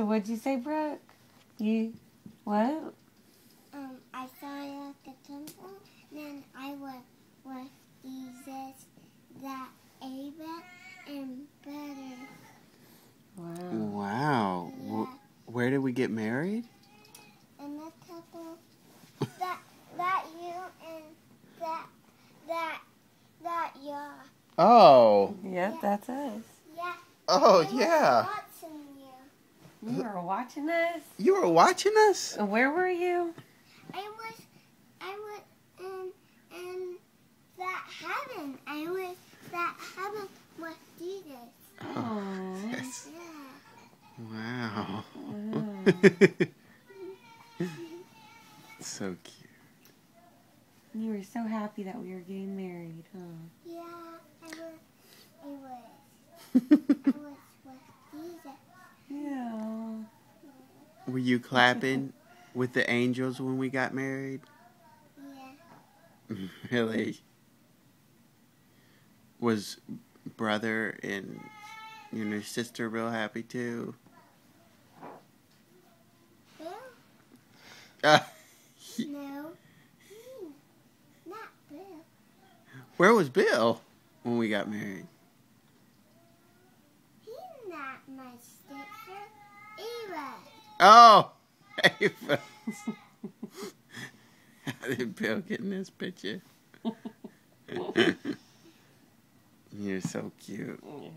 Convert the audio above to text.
So what'd you say, Brooke? You what? Um, I saw it at the temple, then I was with Jesus, that Abel, and better. Wow. Wow. Yeah. Wh- Where did we get married? And the temple, that that you and that that that you. Oh. Yep, that's us. Yeah. Oh, I was yeah. Watching you. You were watching us. You were watching us? Where were you? I was, I was in in that heaven. I was that heaven with Jesus. Oh. Yes. Yeah. Wow. Wow. so cute. You were so happy that we were getting married, huh? Yeah. I was, I was, I was with Jesus. Yeah. Were you clapping with the angels when we got married? Yeah. really? Was brother and you know sister real happy too? Bill? Uh, No. Hmm. Not Bill. where was Bill when we got married? He's not my sister. Oh, Ava. How did Bill get in this picture? You're so cute. Yeah.